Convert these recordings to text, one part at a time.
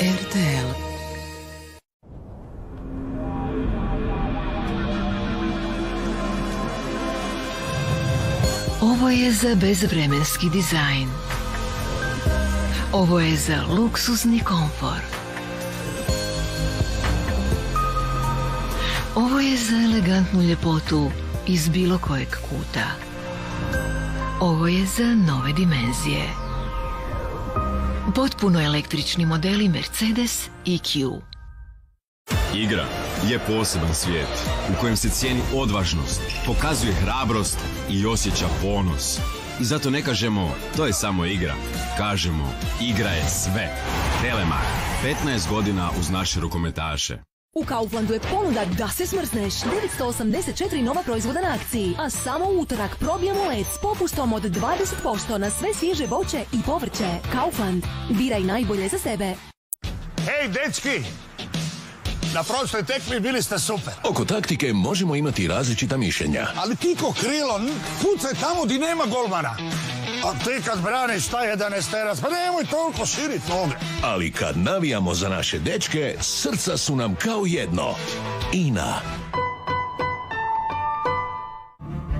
RTL Ovo je za bezvremenski dizajn. Ovo je za luksuzni komfor. Ovo je za elegantnu ljepotu iz bilo kojeg kuta. Ovo je za nove dimenzije. Potpuno električni modeli Mercedes EQ. Igra je poseban svijet u kojem se cijeni odvažnost, pokazuje hrabrost i osjeća ponos. I zato ne kažemo to je samo igra. Kažemo igra je sve. Telemar, 15 godina uz naše rukometaše. U Kauflandu je ponuda da se smrzneš. 984 nova proizvoda na akciji. A samo u utorak probijamo led s popustom od 20% na sve svježe voće i povrće. Kaufland. Biraj najbolje za sebe. Hej, dečki! Na prošloj tekmi bili ste super. Oko taktike možemo imati različita mišljenja. Ali ti ko krilo, pucaj tamo di nema golmana. A ti kad braniš da ne steras, pa nemoj toliko širit noge. Ali kad navijamo za naše dečke, srca su nam kao jedno. INA.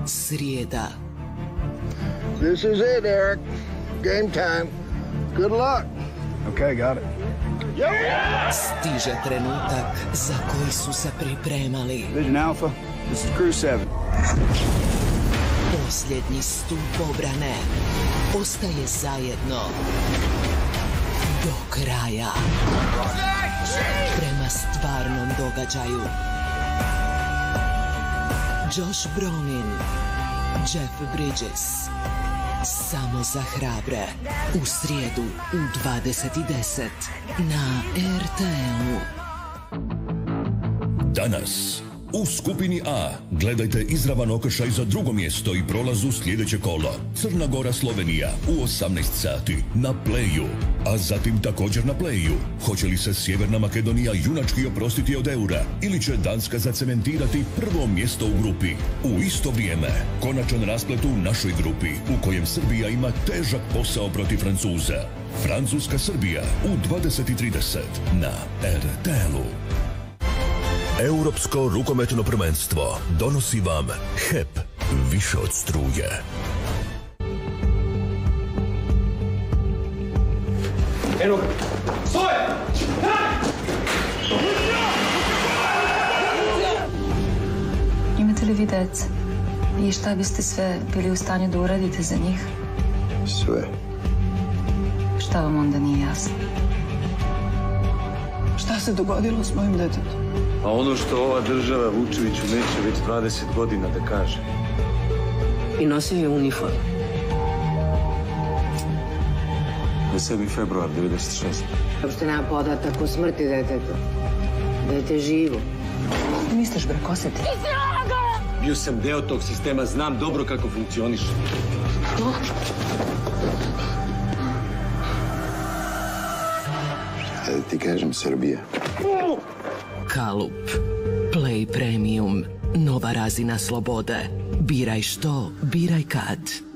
Srijeda. This is it, Eric. Game time. Good luck. Okay, got it. Stiže trenutak za koji su se pripremali. Vision Alpha, this is Crew 7. Posljednji stup obrane ostaje zajedno do kraja. Prema stvarnom događaju. Josh Brolin, Jeff Bridges. Samo za hrabre. U srijedu u 20.10 na RTL-u. Danas u skupini A gledajte izravan okršaj za drugo mjesto i prolaz u sljedeće kolo. Crna Gora Slovenija u 18 sati na Playu. A zatim također na Playu. Hoće li se Sjeverna Makedonija junački oprostiti od eura ili će Danska zacementirati prvo mjesto u grupi? U isto vrijeme konačan rasplet u našoj grupi u kojem Srbija ima težak posao protiv Francuza. Francuska-Srbija u 20.30 na RTL-u. Europsko rukometno prvenstvo donosi vam HEP više od struje. Imate li vi dece? I šta biste sve bili u stanju da uradite za njih? Sve. Šta vam onda nije jasno? Šta se dogodilo s mojim detetom? A ono što ova država Vučeviću neće već 20 godina da kaže. I nosio je uniform. 27. februar 96. Uopšte nema podatak o smrti deteta. Dete je živo. Misliš, bre, ko se ti? Bio sam deo tog sistema, znam dobro kako funkcioniš. Da ti kažem Srbija. Kalup. Play Premium. Nova razina slobode. Biraj što, biraj kad.